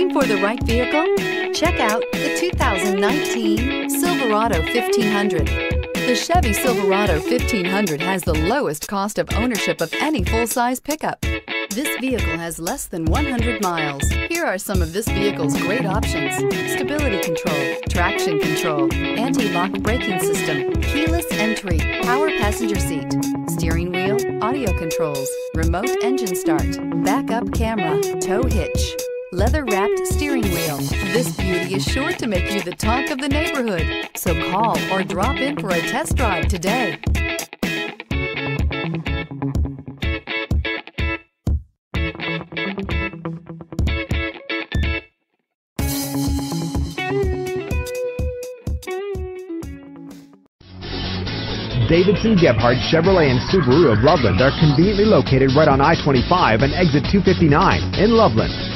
Looking for the right vehicle? Check out the 2019 Silverado 1500. The Chevy Silverado 1500 has the lowest cost of ownership of any full-size pickup. This vehicle has less than 100 miles. Here are some of this vehicle's great options. Stability control, traction control, anti-lock braking system, keyless entry, power passenger seat, steering wheel, audio controls, remote engine start, backup camera, tow hitch, leather wrapped steering wheel. This beauty is sure to make you the talk of the neighborhood. So call or drop in for a test drive today. Davidson Gebhardt Chevrolet and Subaru of Loveland are conveniently located right on I-25 and exit 259 in Loveland.